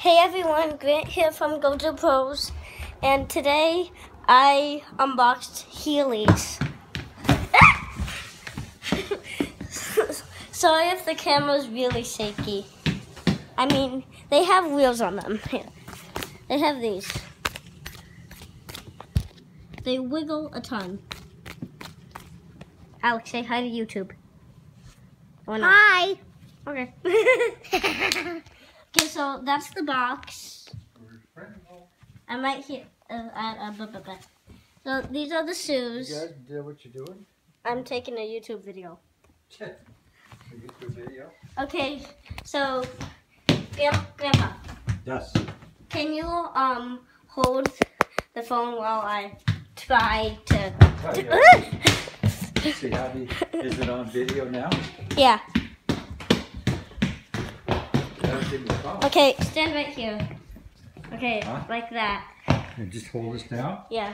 Hey everyone, Grant here from Gojo Pros, and today I unboxed Heelys. Sorry if the camera's really shaky. I mean, they have wheels on them. Here. They have these. They wiggle a ton. Alex, say hi to YouTube. Hi. Okay. okay, so that's the box. I might hear. Uh, uh, uh, blah, blah, blah. So these are the shoes. You shoes. guys know what you're doing? I'm taking a YouTube video. You get your video? Okay, so Grand- Grandpa, Yes. can you um hold the phone while I try to? Oh, yeah. See how the, is it on video now? yeah. Everything was on. Okay, stand right here. Okay, Huh? like that. And just hold this down? Yeah.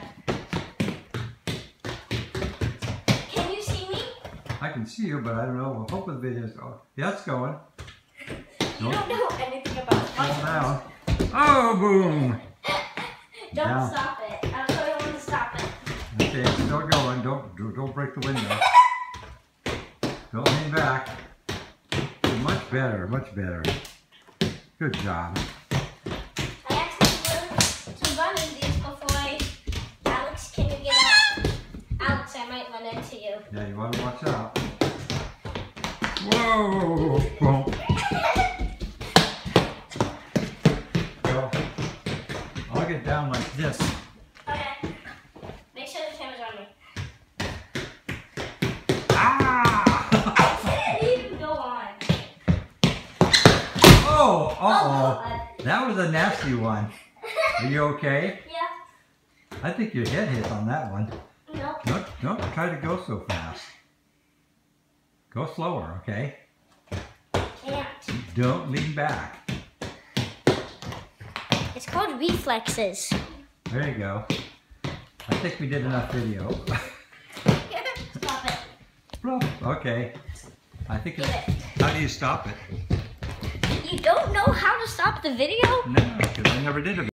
Can you see me? I can see you, but I don't know. I hope the video's going. Yeah, it's going. You don't know anything about Hold down. Oh, boom. Don't Down. stop it. I'll tell you when to stop it. Okay, it's still going. Don't, don't don't break the window. Don't lean back. Much better, much better. Good job. I actually learned to run before Alex, can you get up? Alex, I might run into you. Yeah, you want to watch out. Whoa! Boom. So, I'll get down like this. Oh! Uh oh! That was a nasty one. Are you okay? Yeah. I think your head hit on that one. No. Don't, don't try to go so fast. Go slower, okay? Can't. Don't lean back. It's called reflexes. There you go. I think we did enough video. Stop it. Okay. I think it's, it. how do you stop it? You don't know how to stop the video? No, because I never did it.